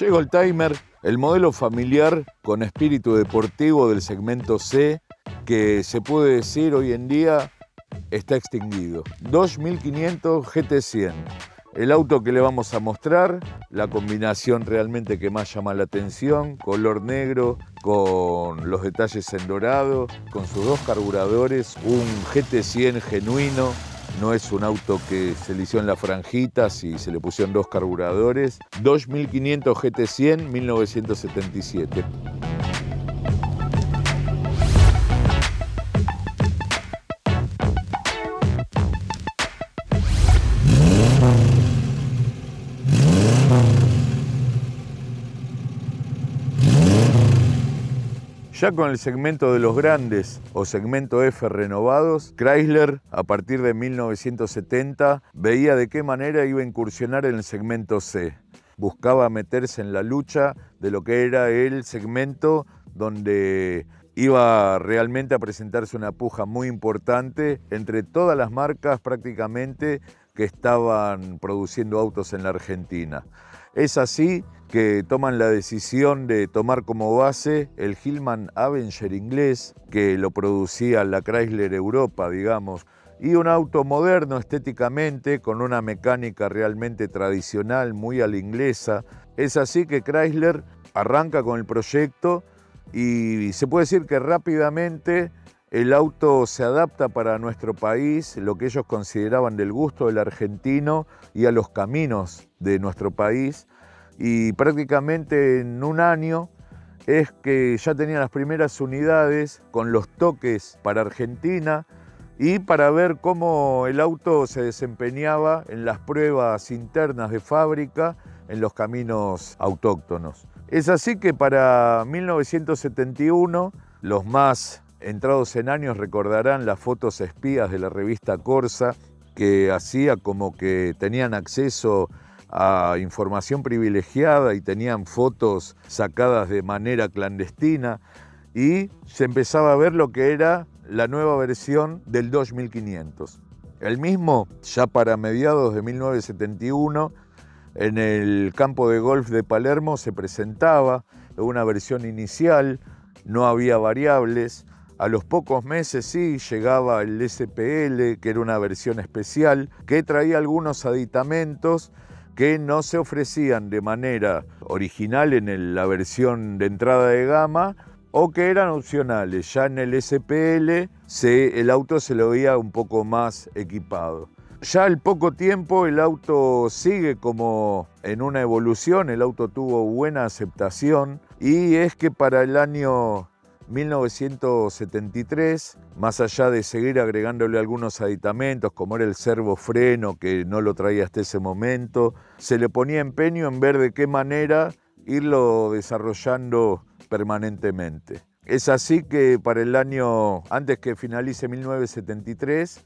Llegó el timer, el modelo familiar con espíritu deportivo del segmento C, que se puede decir hoy en día está extinguido. 2500 GT100. El auto que le vamos a mostrar, la combinación realmente que más llama la atención, color negro con los detalles en dorado, con sus dos carburadores, un GT100 genuino, no es un auto que se le hicieron las franjitas y se le pusieron dos carburadores. 2500 GT100 1977. Ya con el segmento de los grandes o segmento F renovados, Chrysler a partir de 1970 veía de qué manera iba a incursionar en el segmento C. Buscaba meterse en la lucha de lo que era el segmento donde iba realmente a presentarse una puja muy importante entre todas las marcas prácticamente que estaban produciendo autos en la Argentina. Es así que toman la decisión de tomar como base el Hillman Avenger inglés, que lo producía la Chrysler Europa, digamos, y un auto moderno estéticamente, con una mecánica realmente tradicional, muy a la inglesa. Es así que Chrysler arranca con el proyecto y se puede decir que rápidamente el auto se adapta para nuestro país, lo que ellos consideraban del gusto del argentino y a los caminos de nuestro país y prácticamente en un año es que ya tenía las primeras unidades con los toques para Argentina y para ver cómo el auto se desempeñaba en las pruebas internas de fábrica en los caminos autóctonos. Es así que para 1971 los más entrados en años recordarán las fotos espías de la revista Corsa que hacía como que tenían acceso a información privilegiada y tenían fotos sacadas de manera clandestina y se empezaba a ver lo que era la nueva versión del 2500. El mismo, ya para mediados de 1971, en el campo de golf de Palermo se presentaba una versión inicial, no había variables. A los pocos meses sí llegaba el SPL, que era una versión especial, que traía algunos aditamentos que no se ofrecían de manera original en la versión de entrada de gama o que eran opcionales. Ya en el SPL el auto se lo veía un poco más equipado. Ya al poco tiempo el auto sigue como en una evolución, el auto tuvo buena aceptación y es que para el año 1973, más allá de seguir agregándole algunos aditamentos, como era el servo freno, que no lo traía hasta ese momento, se le ponía empeño en ver de qué manera irlo desarrollando permanentemente. Es así que para el año, antes que finalice 1973,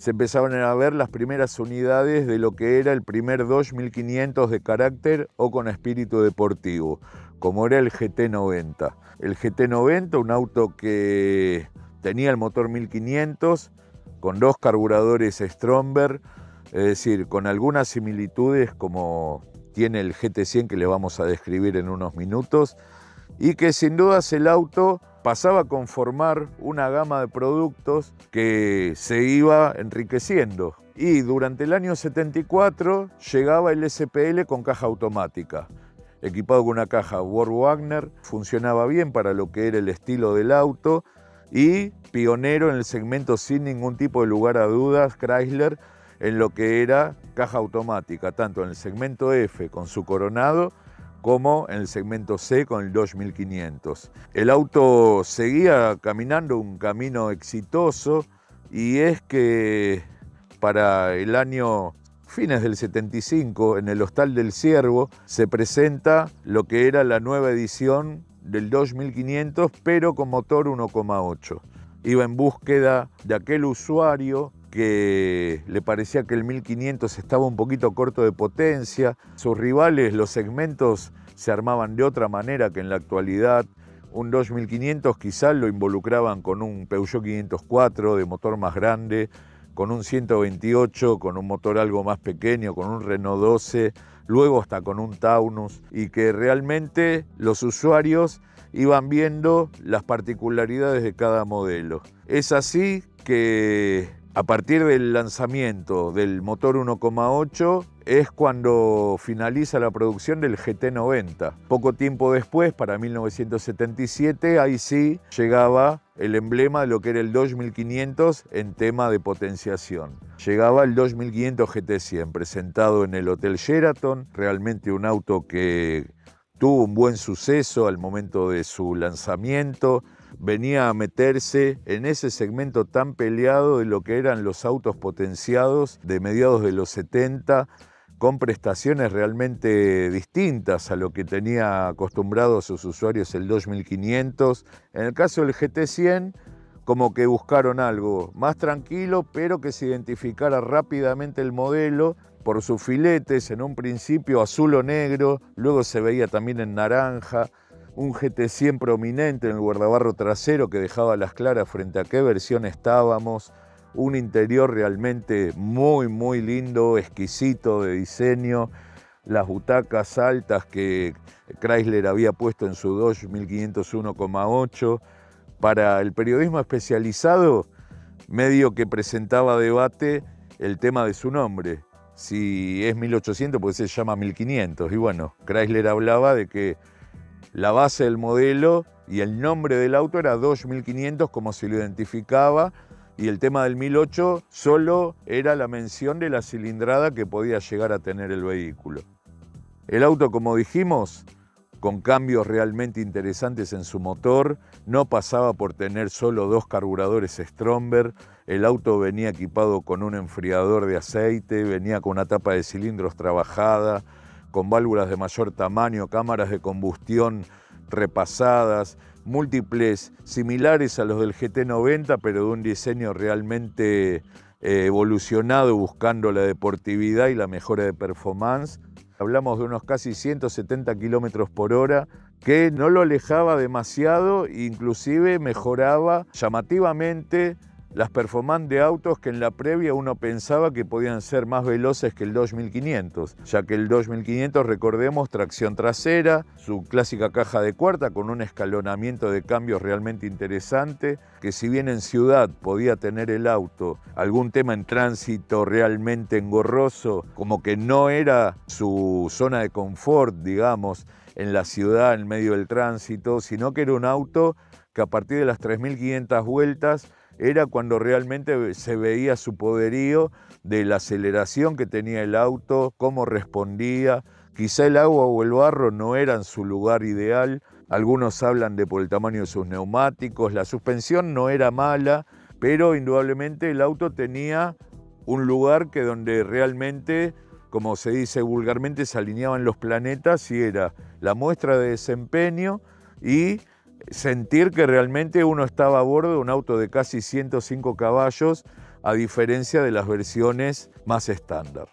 se empezaban a ver las primeras unidades de lo que era el primer 2500 de carácter o con espíritu deportivo, como era el GT90. El GT90, un auto que tenía el motor 1500 con dos carburadores Stromberg, es decir, con algunas similitudes como tiene el GT100 que le vamos a describir en unos minutos, y que sin dudas el auto pasaba a conformar una gama de productos que se iba enriqueciendo. Y durante el año 74 llegaba el SPL con caja automática equipado con una caja Wagner, funcionaba bien para lo que era el estilo del auto y pionero en el segmento sin ningún tipo de lugar a dudas, Chrysler, en lo que era caja automática, tanto en el segmento F con su coronado como en el segmento C con el 2500. El auto seguía caminando un camino exitoso y es que para el año fines del 75, en el Hostal del Ciervo, se presenta lo que era la nueva edición del 2500, pero con motor 1,8. Iba en búsqueda de aquel usuario que le parecía que el 1500 estaba un poquito corto de potencia. Sus rivales, los segmentos, se armaban de otra manera que en la actualidad. Un 2500 quizás lo involucraban con un Peugeot 504 de motor más grande, con un 128, con un motor algo más pequeño, con un Renault 12, luego hasta con un Taunus, y que realmente los usuarios iban viendo las particularidades de cada modelo. Es así que a partir del lanzamiento del motor 1,8 es cuando finaliza la producción del GT90. Poco tiempo después, para 1977, ahí sí llegaba el emblema de lo que era el 2500 en tema de potenciación. Llegaba el 2500 GT100 presentado en el Hotel Sheraton, realmente un auto que tuvo un buen suceso al momento de su lanzamiento, venía a meterse en ese segmento tan peleado de lo que eran los autos potenciados de mediados de los 70, con prestaciones realmente distintas a lo que tenía acostumbrados sus usuarios el 2500. En el caso del GT100, como que buscaron algo más tranquilo, pero que se identificara rápidamente el modelo por sus filetes, en un principio azul o negro, luego se veía también en naranja, un GT100 prominente en el guardabarro trasero que dejaba las claras frente a qué versión estábamos, un interior realmente muy muy lindo, exquisito de diseño, las butacas altas que Chrysler había puesto en su 2501,8. Para el periodismo especializado, medio que presentaba debate el tema de su nombre. Si es 1800, pues se llama 1500. Y bueno, Chrysler hablaba de que la base del modelo y el nombre del auto era 2500 como se lo identificaba y el tema del 1008 solo era la mención de la cilindrada que podía llegar a tener el vehículo. El auto, como dijimos, con cambios realmente interesantes en su motor, no pasaba por tener solo dos carburadores Stromberg, el auto venía equipado con un enfriador de aceite, venía con una tapa de cilindros trabajada, con válvulas de mayor tamaño, cámaras de combustión repasadas, múltiples similares a los del GT90, pero de un diseño realmente eh, evolucionado buscando la deportividad y la mejora de performance. Hablamos de unos casi 170 kilómetros por hora, que no lo alejaba demasiado, inclusive mejoraba llamativamente las performances de autos que en la previa uno pensaba que podían ser más veloces que el 2500, ya que el 2500, recordemos, tracción trasera, su clásica caja de cuarta con un escalonamiento de cambios realmente interesante, que si bien en ciudad podía tener el auto algún tema en tránsito realmente engorroso, como que no era su zona de confort, digamos, en la ciudad, en medio del tránsito, sino que era un auto que a partir de las 3.500 vueltas era cuando realmente se veía su poderío de la aceleración que tenía el auto, cómo respondía. Quizá el agua o el barro no eran su lugar ideal. Algunos hablan de por el tamaño de sus neumáticos. La suspensión no era mala, pero indudablemente el auto tenía un lugar que donde realmente, como se dice vulgarmente, se alineaban los planetas y era la muestra de desempeño y sentir que realmente uno estaba a bordo de un auto de casi 105 caballos, a diferencia de las versiones más estándar.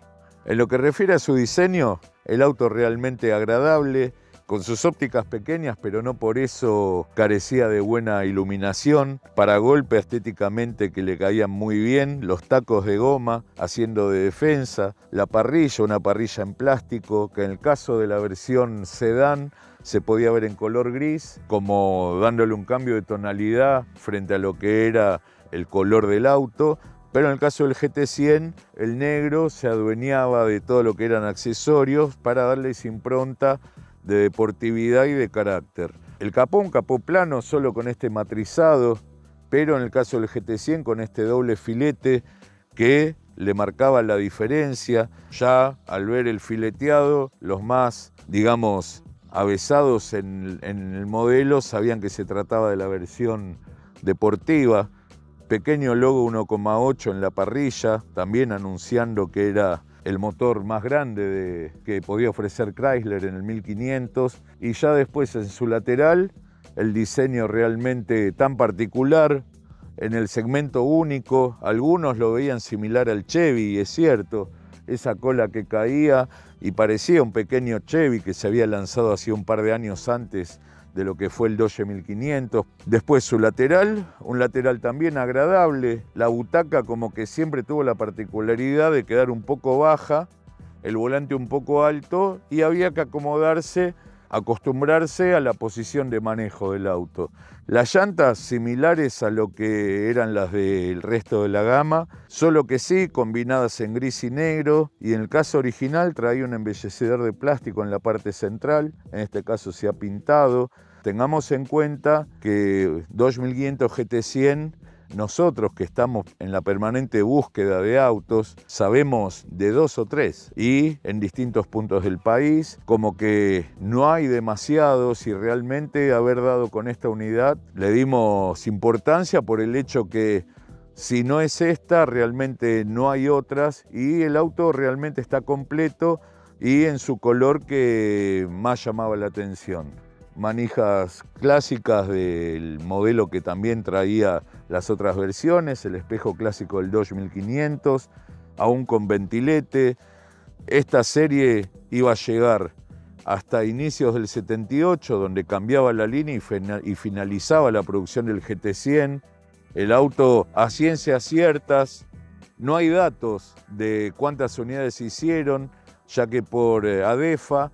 En lo que refiere a su diseño, el auto realmente agradable, con sus ópticas pequeñas, pero no por eso carecía de buena iluminación, para golpe estéticamente que le caían muy bien, los tacos de goma haciendo de defensa, la parrilla, una parrilla en plástico, que en el caso de la versión sedán se podía ver en color gris, como dándole un cambio de tonalidad frente a lo que era el color del auto, pero en el caso del GT100, el negro se adueñaba de todo lo que eran accesorios para darle esa impronta de deportividad y de carácter. El capó, un capó plano solo con este matrizado, pero en el caso del GT100 con este doble filete que le marcaba la diferencia. Ya al ver el fileteado, los más, digamos, avesados en, el modelo sabían que se trataba de la versión deportiva. Pequeño logo 1,8 en la parrilla, también anunciando que era el motor más grande que podía ofrecer Chrysler en el 1500. Y ya después en su lateral, el diseño realmente tan particular, en el segmento único, algunos lo veían similar al Chevy, es cierto, esa cola que caía y parecía un pequeño Chevy que se había lanzado hacía un par de años antes de lo que fue el Dodge 1500. Después su lateral, un lateral también agradable. La butaca como que siempre tuvo la particularidad de quedar un poco baja, el volante un poco alto y había que acomodarse acostumbrarse a la posición de manejo del auto. Las llantas similares a lo que eran las del resto de la gama, solo que sí, combinadas en gris y negro, y en el caso original traía un embellecedor de plástico en la parte central, en este caso se ha pintado. Tengamos en cuenta que 2500 GT100 nosotros que estamos en la permanente búsqueda de autos, sabemos de dos o tres y en distintos puntos del país, como que no hay demasiados y realmente haber dado con esta unidad le dimos importancia por el hecho que si no es esta, realmente no hay otras y el auto realmente está completo y en su color que más llamaba la atención manijas clásicas del modelo que también traía las otras versiones, el espejo clásico del Dodge 1500, aún con ventilete. Esta serie iba a llegar hasta inicios del 78, donde cambiaba la línea y, finalizaba la producción del GT100. El auto a ciencias ciertas, no hay datos de cuántas unidades hicieron, ya que por eh, ADEFA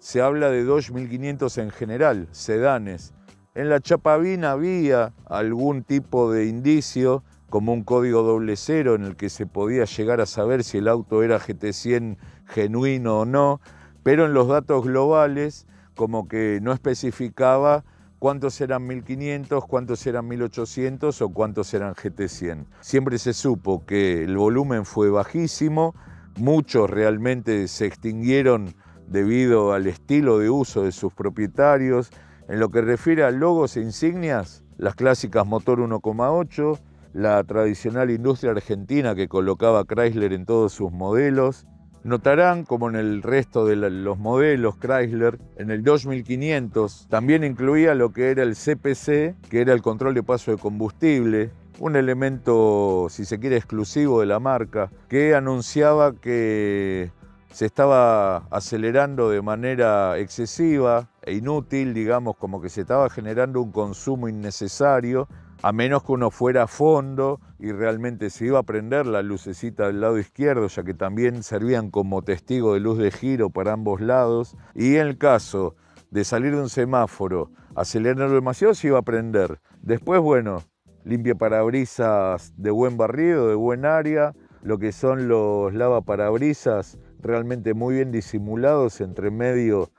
se habla de Dodge 1500 en general, sedanes. En la chapabina había algún tipo de indicio, como un código doble cero en el que se podía llegar a saber si el auto era GT100 genuino o no, pero en los datos globales como que no especificaba cuántos eran 1500, cuántos eran 1800 o cuántos eran GT100. Siempre se supo que el volumen fue bajísimo, muchos realmente se extinguieron debido al estilo de uso de sus propietarios. En lo que refiere a logos e insignias, las clásicas motor 1,8, la tradicional industria argentina que colocaba Chrysler en todos sus modelos. Notarán, como en el resto de los modelos Chrysler, en el 2500 también incluía lo que era el CPC, que era el control de paso de combustible, un elemento, si se quiere, exclusivo de la marca, que anunciaba que se estaba acelerando de manera excesiva e inútil, digamos, como que se estaba generando un consumo innecesario, a menos que uno fuera a fondo y realmente se iba a prender la lucecita del lado izquierdo, ya que también servían como testigo de luz de giro para ambos lados, y en el caso de salir de un semáforo, acelerar demasiado, se iba a prender. Después, bueno, limpia parabrisas de buen barrido, de buen área, lo que son los lavaparabrisas realmente muy bien disimulados entre medio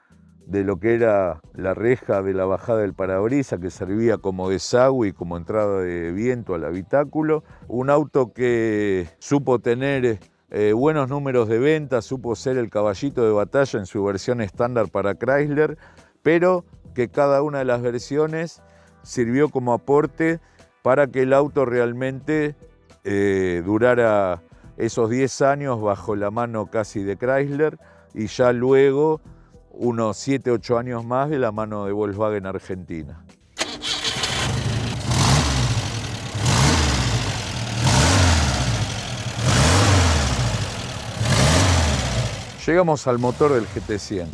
de lo que era la reja de la bajada del parabrisa que servía como desagüe y como entrada de viento al habitáculo. Un auto que supo tener eh, buenos números de venta, supo ser el caballito de batalla en su versión estándar para Chrysler, pero que cada una de las versiones sirvió como aporte para que el auto realmente eh, durara esos 10 años bajo la mano casi de Chrysler y ya luego unos 7, 8 años más de la mano de Volkswagen Argentina. Llegamos al motor del GT100.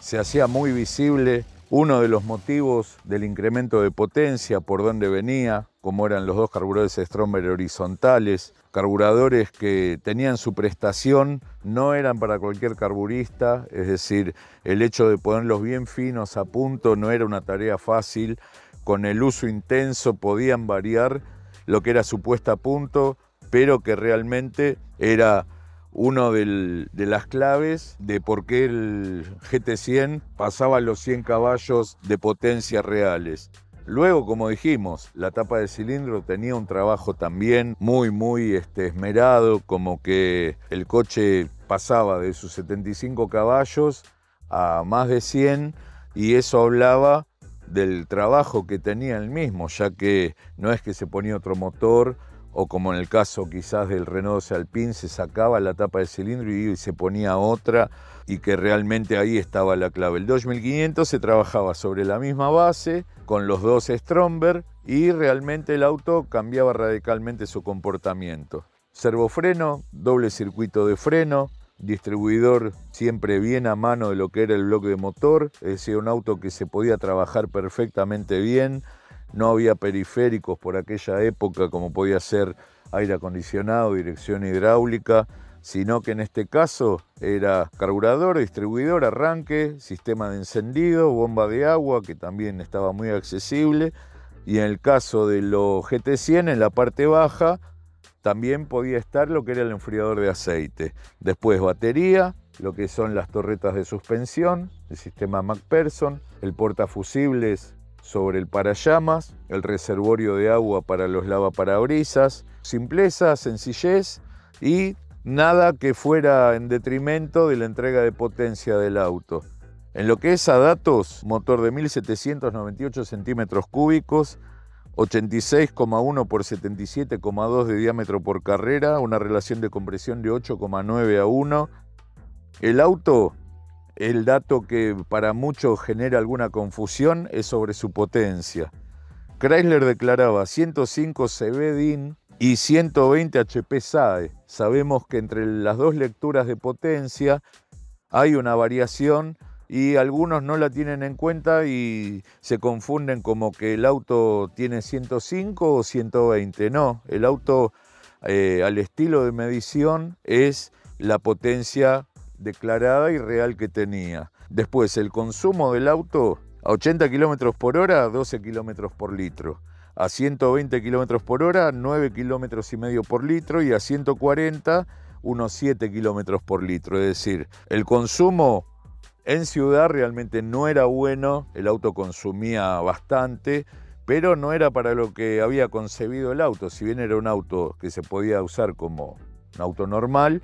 Se hacía muy visible uno de los motivos del incremento de potencia, por donde venía, como eran los dos carburadores Stromberg horizontales, carburadores que tenían su prestación, no eran para cualquier carburista, es decir, el hecho de ponerlos bien finos a punto no era una tarea fácil, con el uso intenso podían variar lo que era su puesta a punto, pero que realmente era una de las claves de por qué el GT100 pasaba los 100 caballos de potencia reales. Luego, como dijimos, la tapa de cilindro tenía un trabajo también muy, muy este, esmerado, como que el coche pasaba de sus 75 caballos a más de 100 y eso hablaba del trabajo que tenía el mismo, ya que no es que se ponía otro motor o como en el caso quizás del Renault Alpine, se sacaba la tapa del cilindro y se ponía otra y que realmente ahí estaba la clave. El 2500 se trabajaba sobre la misma base, con los dos Stromberg, y realmente el auto cambiaba radicalmente su comportamiento. Servofreno, doble circuito de freno, distribuidor siempre bien a mano de lo que era el bloque de motor, es decir, un auto que se podía trabajar perfectamente bien, no había periféricos por aquella época como podía ser aire acondicionado, dirección hidráulica, sino que en este caso era carburador, distribuidor, arranque, sistema de encendido, bomba de agua, que también estaba muy accesible, y en el caso de los GT100 en la parte baja también podía estar lo que era el enfriador de aceite. Después batería, lo que son las torretas de suspensión, el sistema MacPherson, el portafusibles sobre el parallamas, el reservorio de agua para los lavaparabrisas, simpleza, sencillez y nada que fuera en detrimento de la entrega de potencia del auto. En lo que es a datos, motor de 1798 centímetros cúbicos, 86,1 por 77,2 de diámetro por carrera, una relación de compresión de 8,9 a 1. El auto, el dato que para muchos genera alguna confusión es sobre su potencia. Chrysler declaraba 105 CB DIN y 120 HP SAE. Sabemos que entre las dos lecturas de potencia hay una variación y algunos no la tienen en cuenta y se confunden como que el auto tiene 105 o 120. No, el auto eh, al estilo de medición es la potencia declarada y real que tenía. Después, el consumo del auto a 80 km por hora, 12 km por litro a 120 km por hora, 9 km y medio por litro y a 140 unos 7 km por litro. Es decir, el consumo en ciudad realmente no era bueno, el auto consumía bastante, pero no era para lo que había concebido el auto, si bien era un auto que se podía usar como un auto normal,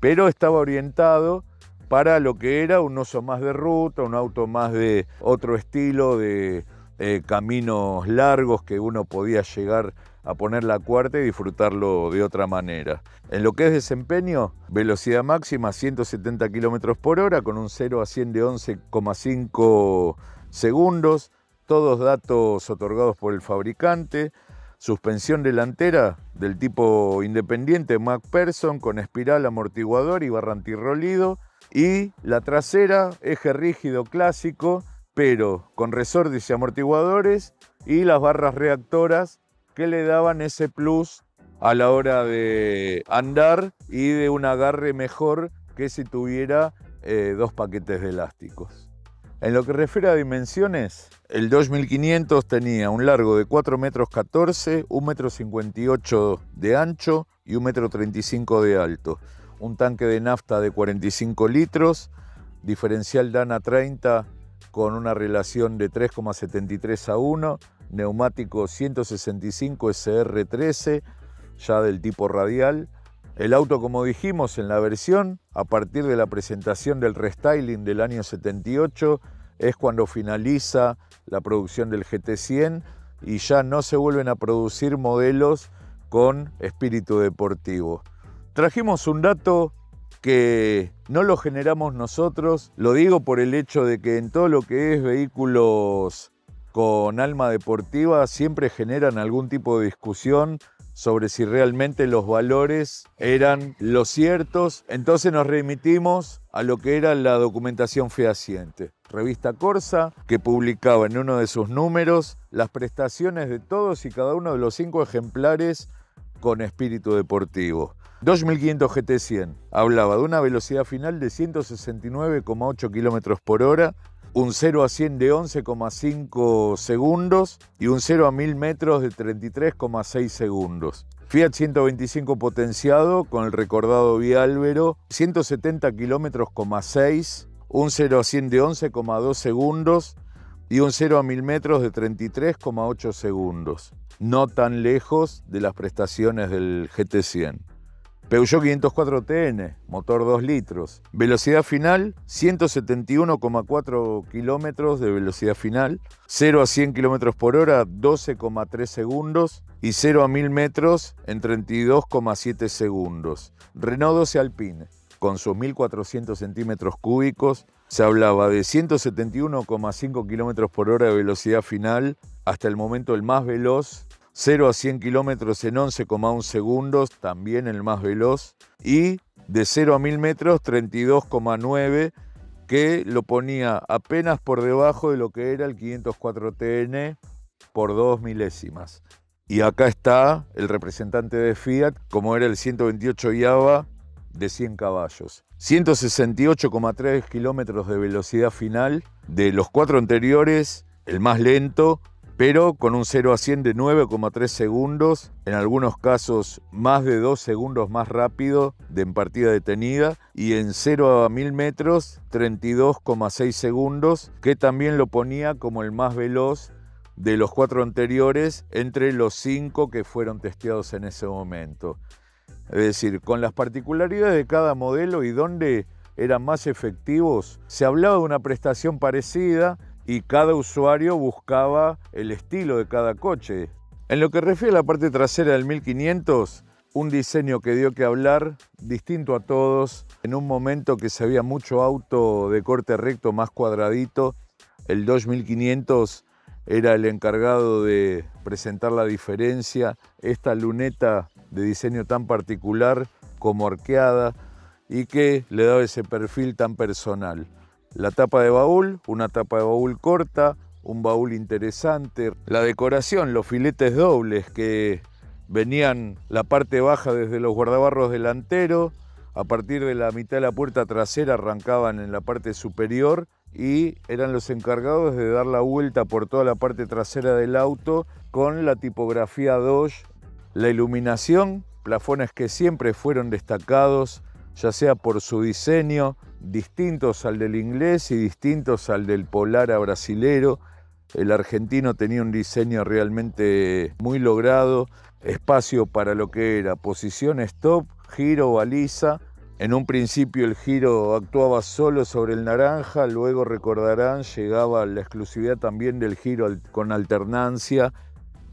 pero estaba orientado para lo que era un uso más de ruta, un auto más de otro estilo de eh, caminos largos que uno podía llegar a poner la cuarta y disfrutarlo de otra manera. En lo que es desempeño, velocidad máxima 170 km por hora con un 0 a 100 de 11,5 segundos, todos datos otorgados por el fabricante. Suspensión delantera del tipo independiente MacPherson con espiral amortiguador y barra antirrolido. Y la trasera, eje rígido clásico pero con resortes y amortiguadores y las barras reactoras que le daban ese plus a la hora de andar y de un agarre mejor que si tuviera eh, dos paquetes de elásticos. En lo que refiere a dimensiones, el 2500 tenía un largo de 4 metros 14, 1 metro 58 de ancho y 1 metro 35 de alto. Un tanque de nafta de 45 litros, diferencial Dana 30 con una relación de 3,73 a 1, neumático 165 SR13, ya del tipo radial. El auto, como dijimos en la versión, a partir de la presentación del restyling del año 78, es cuando finaliza la producción del GT100 y ya no se vuelven a producir modelos con espíritu deportivo. Trajimos un dato que no lo generamos nosotros, lo digo por el hecho de que en todo lo que es vehículos con alma deportiva siempre generan algún tipo de discusión sobre si realmente los valores eran los ciertos, entonces nos remitimos a lo que era la documentación fehaciente. Revista Corsa, que publicaba en uno de sus números las prestaciones de todos y cada uno de los cinco ejemplares con espíritu deportivo. 2500 GT100 hablaba de una velocidad final de 169,8 km por hora, un 0 a 100 de 11,5 segundos y un 0 a 1000 metros de 33,6 segundos. Fiat 125 potenciado con el recordado Viálvero, 170 km, 6, un 0 a 100 de 11,2 segundos y un 0 a 1000 metros de 33,8 segundos. No tan lejos de las prestaciones del GT100. Peugeot 504 TN, motor 2 litros. Velocidad final, 171,4 kilómetros de velocidad final. 0 a 100 kilómetros por hora, 12,3 segundos. Y 0 a 1000 metros en 32,7 segundos. Renault 12 Alpine, con sus 1400 centímetros cúbicos, se hablaba de 171,5 kilómetros por hora de velocidad final, hasta el momento el más veloz 0 a 100 kilómetros en 11,1 segundos, también el más veloz, y de 0 a 1000 metros 32,9 que lo ponía apenas por debajo de lo que era el 504 TN por dos milésimas. Y acá está el representante de Fiat, como era el 128 IAVA de 100 caballos. 168,3 kilómetros de velocidad final. De los cuatro anteriores, el más lento, pero con un 0 a 100 de 9,3 segundos, en algunos casos más de 2 segundos más rápido de en partida detenida, y en 0 a 1000 metros 32,6 segundos, que también lo ponía como el más veloz de los cuatro anteriores entre los cinco que fueron testeados en ese momento. Es decir, con las particularidades de cada modelo y dónde eran más efectivos, se hablaba de una prestación parecida y cada usuario buscaba el estilo de cada coche. En lo que refiere a la parte trasera del 1500, un diseño que dio que hablar, distinto a todos, en un momento que se había mucho auto de corte recto más cuadradito, el 2500 era el encargado de presentar la diferencia, esta luneta de diseño tan particular como arqueada y que le daba ese perfil tan personal. La tapa de baúl, una tapa de baúl corta, un baúl interesante, la decoración, los filetes dobles que venían la parte baja desde los guardabarros delanteros, a partir de la mitad de la puerta trasera arrancaban en la parte superior y eran los encargados de dar la vuelta por toda la parte trasera del auto con la tipografía Dodge, la iluminación, plafones que siempre fueron destacados, ya sea por su diseño, distintos al del inglés y distintos al del polar a brasilero. El argentino tenía un diseño realmente muy logrado, espacio para lo que era posición stop, giro, baliza, en un principio el giro actuaba solo sobre el naranja, luego recordarán llegaba la exclusividad también del giro con alternancia,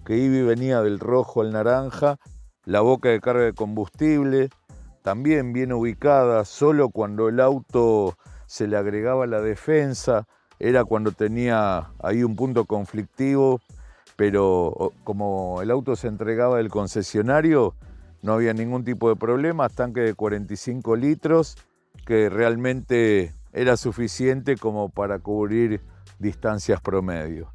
que iba y venía del rojo al naranja, la boca de carga de combustible, también bien ubicada, solo cuando el auto se le agregaba la defensa, era cuando tenía ahí un punto conflictivo, pero como el auto se entregaba del concesionario, no había ningún tipo de problema, tanque de 45 litros que realmente era suficiente como para cubrir distancias promedio.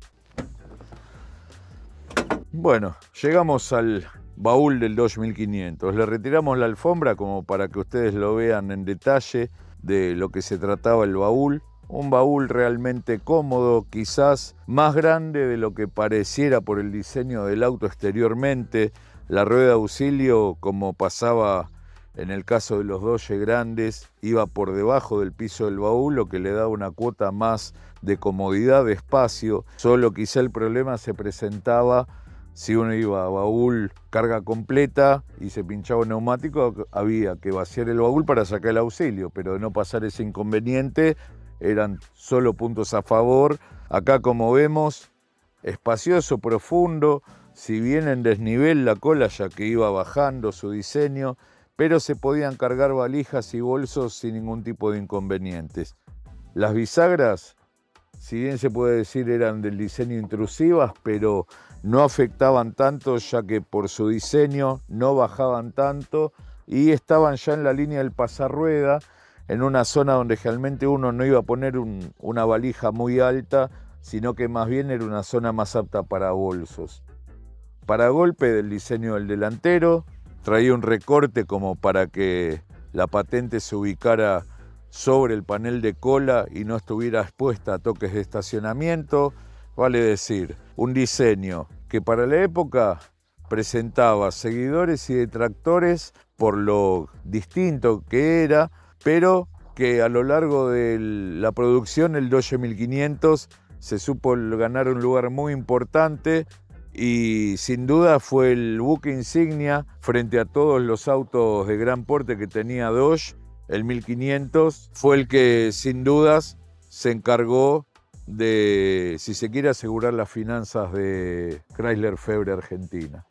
Bueno, llegamos al baúl del 2500. Le retiramos la alfombra como para que ustedes lo vean en detalle de lo que se trataba el baúl. Un baúl realmente cómodo, quizás más grande de lo que pareciera por el diseño del auto exteriormente, la rueda de auxilio, como pasaba en el caso de los Doge grandes, iba por debajo del piso del baúl, lo que le daba una cuota más de comodidad, de espacio. Solo quizá el problema se presentaba si uno iba a baúl carga completa y se pinchaba un neumático, había que vaciar el baúl para sacar el auxilio, pero de no pasar ese inconveniente eran solo puntos a favor. Acá como vemos, espacioso, profundo, si bien en desnivel la cola ya que iba bajando su diseño, pero se podían cargar valijas y bolsos sin ningún tipo de inconvenientes. Las bisagras, si bien se puede decir eran del diseño intrusivas, pero no afectaban tanto ya que por su diseño no bajaban tanto y estaban ya en la línea del pasarrueda, en una zona donde realmente uno no iba a poner una valija muy alta, sino que más bien era una zona más apta para bolsos. Para golpe del diseño del delantero, traía un recorte como para que la patente se ubicara sobre el panel de cola y no estuviera expuesta a toques de estacionamiento, vale decir, un diseño que para la época presentaba seguidores y detractores por lo distinto que era, pero que a lo largo de la producción el Dodge 1500 se supo ganar un lugar muy importante y sin duda fue el buque insignia frente a todos los autos de gran porte que tenía Dodge, el 1500, fue el que sin dudas se encargó de, si se quiere, asegurar las finanzas de Chrysler Febre Argentina.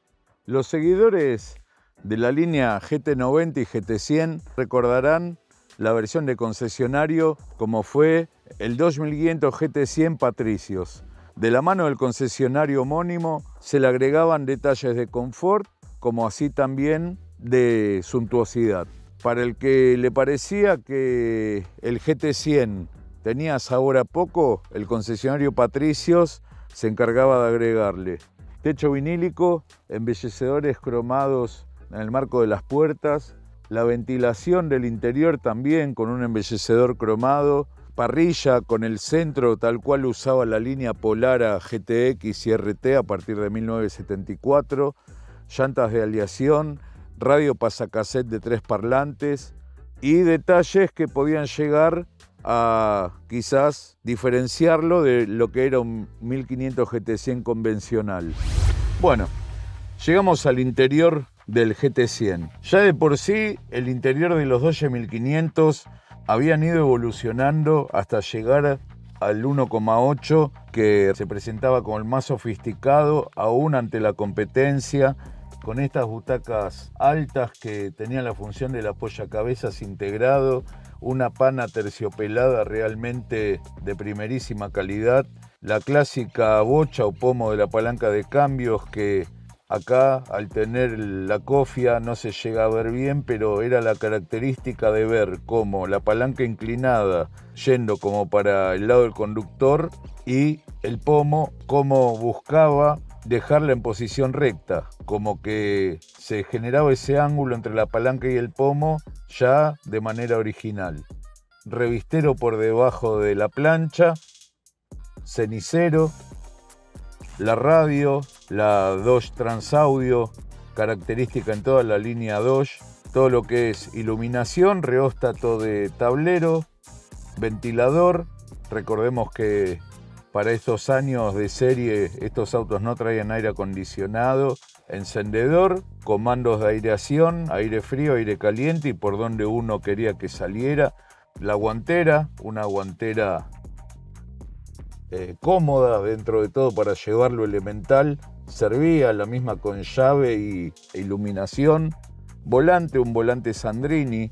Los seguidores de la línea GT90 y GT100 recordarán la versión de concesionario como fue el 2500 GT100 Patricios, de la mano del concesionario homónimo se le agregaban detalles de confort como así también de suntuosidad. Para el que le parecía que el GT100 tenía sabor a poco, el concesionario Patricios se encargaba de agregarle techo vinílico, embellecedores cromados en el marco de las puertas, la ventilación del interior también con un embellecedor cromado, parrilla con el centro tal cual usaba la línea Polara GTX y RT a partir de 1974, llantas de aleación, radio pasacassette de tres parlantes y detalles que podían llegar a quizás diferenciarlo de lo que era un 1500 GT100 convencional. Bueno, llegamos al interior del GT100. Ya de por sí, el interior de los Dodge 1500 habían ido evolucionando hasta llegar al 1,8 que se presentaba como el más sofisticado aún ante la competencia con estas butacas altas que tenían la función del apoyacabezas integrado, una pana terciopelada realmente de primerísima calidad, la clásica bocha o pomo de la palanca de cambios que Acá, al tener la cofia, no se llega a ver bien, pero era la característica de ver cómo la palanca inclinada yendo como para el lado del conductor y el pomo, cómo buscaba dejarla en posición recta, como que se generaba ese ángulo entre la palanca y el pomo ya de manera original. Revistero por debajo de la plancha, cenicero, la radio, la Dodge Transaudio, característica en toda la línea Dodge, todo lo que es iluminación, reóstato de tablero, ventilador. Recordemos que para estos años de serie estos autos no traían aire acondicionado, encendedor, comandos de aireación, aire frío, aire caliente y por donde uno quería que saliera. La guantera, una guantera eh, cómoda dentro de todo para llevarlo elemental. Servía la misma con llave y e iluminación. Volante, un volante Sandrini,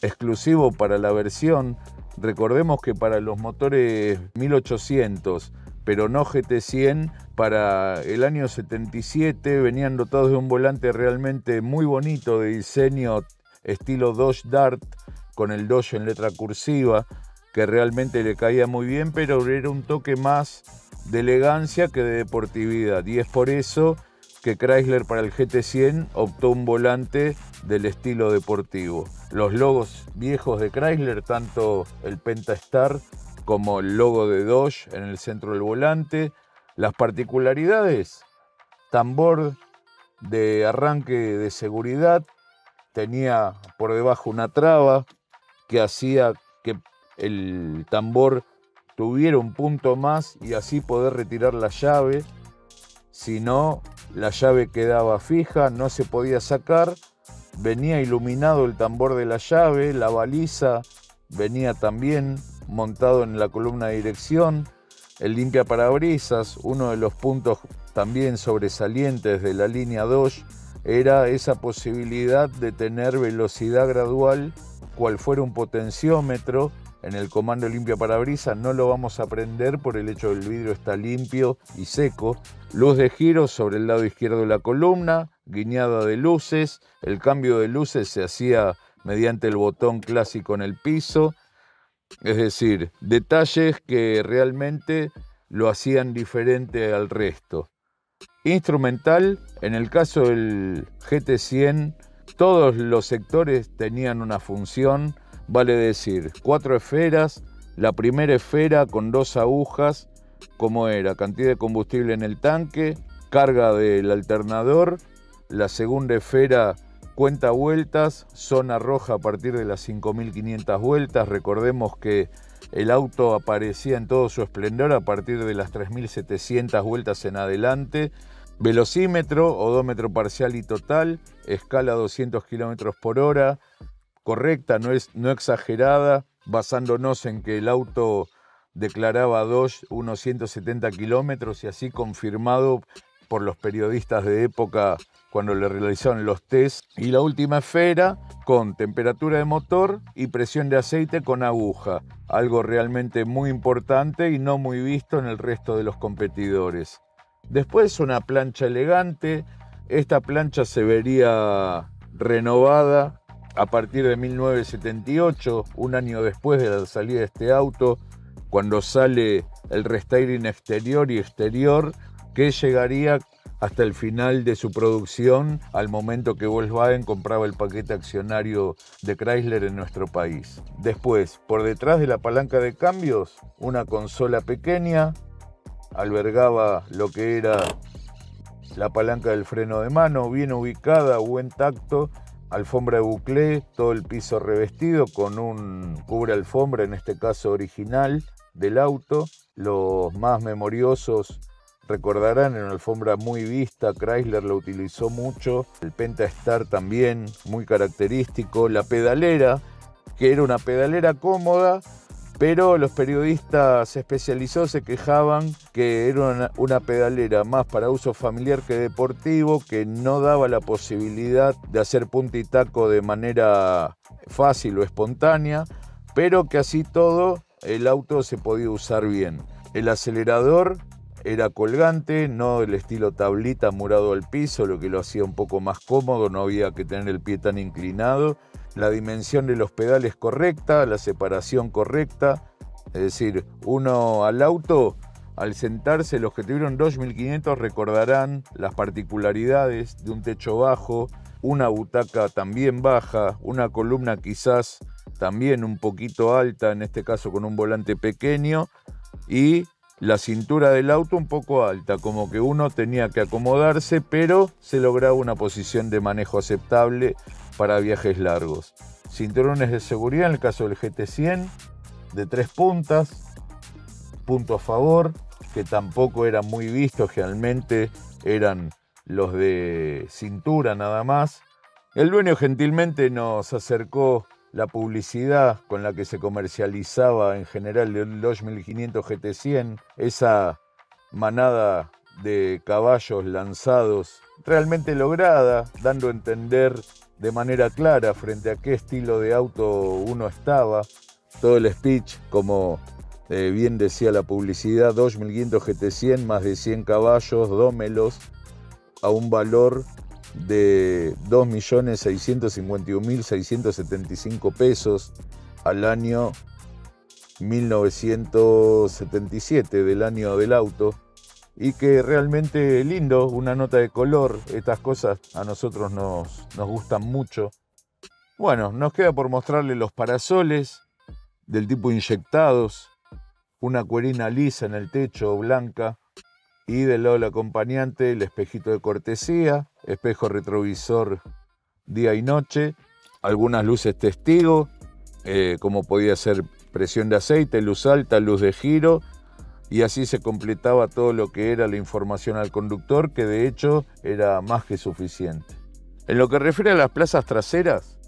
exclusivo para la versión. Recordemos que para los motores 1800, pero no GT100, para el año 77 venían dotados de un volante realmente muy bonito de diseño estilo Dodge Dart con el Dodge en letra cursiva que realmente le caía muy bien, pero era un toque más de elegancia que de deportividad. Y es por eso que Chrysler para el GT100 optó un volante del estilo deportivo. Los logos viejos de Chrysler, tanto el Pentastar como el logo de Dodge en el centro del volante. Las particularidades, tambor de arranque de seguridad, tenía por debajo una traba que hacía que el tambor tuviera un punto más y así poder retirar la llave. Si no, la llave quedaba fija, no se podía sacar. Venía iluminado el tambor de la llave, la baliza venía también montado en la columna de dirección. El limpia parabrisas, uno de los puntos también sobresalientes de la línea 2, era esa posibilidad de tener velocidad gradual, cual fuera un potenciómetro en el comando limpia parabrisas no lo vamos a prender por el hecho del vidrio está limpio y seco. Luz de giro sobre el lado izquierdo de la columna, guiñada de luces. El cambio de luces se hacía mediante el botón clásico en el piso. Es decir, detalles que realmente lo hacían diferente al resto. Instrumental, en el caso del GT100, todos los sectores tenían una función vale decir, cuatro esferas, la primera esfera con dos agujas, como era, cantidad de combustible en el tanque, carga del alternador, la segunda esfera cuenta vueltas, zona roja a partir de las 5500 vueltas, recordemos que el auto aparecía en todo su esplendor a partir de las 3700 vueltas en adelante, velocímetro, odómetro parcial y total, escala 200 km por hora, correcta, no, es, no exagerada, basándonos en que el auto declaraba dos, unos 170 kilómetros y así confirmado por los periodistas de época cuando le realizaron los test. Y la última esfera con temperatura de motor y presión de aceite con aguja, algo realmente muy importante y no muy visto en el resto de los competidores. Después una plancha elegante, esta plancha se vería renovada a partir de 1978, un año después de la salida de este auto, cuando sale el restyling exterior y exterior, que llegaría hasta el final de su producción al momento que Volkswagen compraba el paquete accionario de Chrysler en nuestro país. Después, por detrás de la palanca de cambios, una consola pequeña albergaba lo que era la palanca del freno de mano, bien ubicada, buen tacto, alfombra de buclé, todo el piso revestido con un cubre alfombra, en este caso original, del auto. Los más memoriosos Recordarán en una alfombra muy vista, Chrysler lo utilizó mucho, el Penta Star también, muy característico, la pedalera, que era una pedalera cómoda, pero los periodistas especializados se quejaban que era una, pedalera más para uso familiar que deportivo, que no daba la posibilidad de hacer punta y taco de manera fácil o espontánea, pero que así todo el auto se podía usar bien. El acelerador era colgante, no el estilo tablita murado al piso, lo que lo hacía un poco más cómodo, no había que tener el pie tan inclinado. La dimensión de los pedales correcta, la separación correcta, es decir, uno al auto, al sentarse, los que tuvieron 2500 recordarán las particularidades de un techo bajo, una butaca también baja, una columna quizás también un poquito alta, en este caso con un volante pequeño, y la cintura del auto un poco alta, como que uno tenía que acomodarse, pero se lograba una posición de manejo aceptable para viajes largos. Cinturones de seguridad en el caso del GT100 de tres puntas, punto a favor, que tampoco eran muy vistos, generalmente eran los de cintura nada más. El dueño gentilmente nos acercó la publicidad con la que se comercializaba en general el Dodge 1500 GT100, esa manada de caballos lanzados realmente lograda, dando a entender de manera clara frente a qué estilo de auto uno estaba. Todo el speech, como eh, bien decía la publicidad, 1500 GT100, más de 100 caballos, dómelos, a un valor de 2.651.675 pesos al año 1977 del año del auto. Y que realmente lindo, una nota de color, estas cosas a nosotros nos, nos gustan mucho. Bueno, nos queda por mostrarle los parasoles del tipo inyectados, una cuerina lisa en el techo blanca, y del lado del acompañante el espejito de cortesía, espejo retrovisor día y noche, algunas luces testigo, eh, como podía ser presión de aceite, luz alta, luz de giro, y así se completaba todo lo que era la información al conductor, que de hecho era más que suficiente. En lo que refiere a las plazas traseras,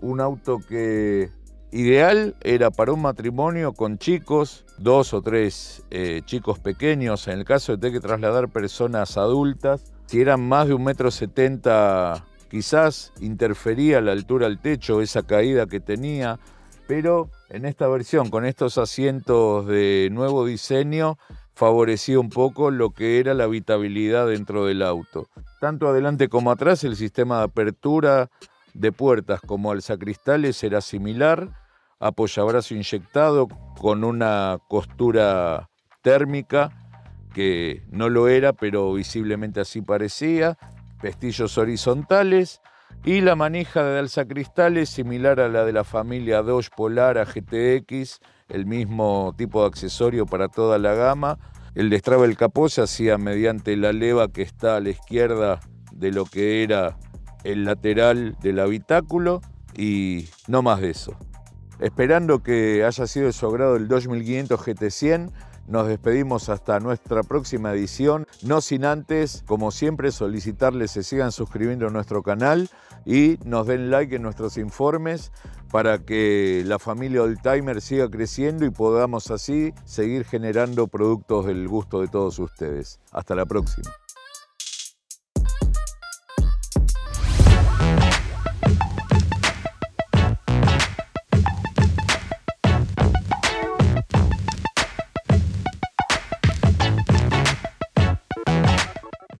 un auto que ideal era para un matrimonio con chicos, dos o tres eh, chicos pequeños, en el caso de tener que trasladar personas adultas. Si eran más de un metro setenta, quizás interfería la altura al techo, esa caída que tenía, pero en esta versión, con estos asientos de nuevo diseño, favorecía un poco lo que era la habitabilidad dentro del auto. Tanto adelante como atrás, el sistema de apertura de puertas como alzacristales era similar apoyabrazo inyectado con una costura térmica que no lo era, pero visiblemente así parecía, pestillos horizontales y la manija de alzacristales similar a la de la familia Dodge Polar a GTX, el mismo tipo de accesorio para toda la gama. El destraba del capó se hacía mediante la leva que está a la izquierda de lo que era el lateral del habitáculo y no más de eso. Esperando que haya sido de su el 2500 GT100, nos despedimos hasta nuestra próxima edición, no sin antes, como siempre, solicitarles se sigan suscribiendo a nuestro canal y nos den like en nuestros informes para que la familia Oldtimer siga creciendo y podamos así seguir generando productos del gusto de todos ustedes. Hasta la próxima.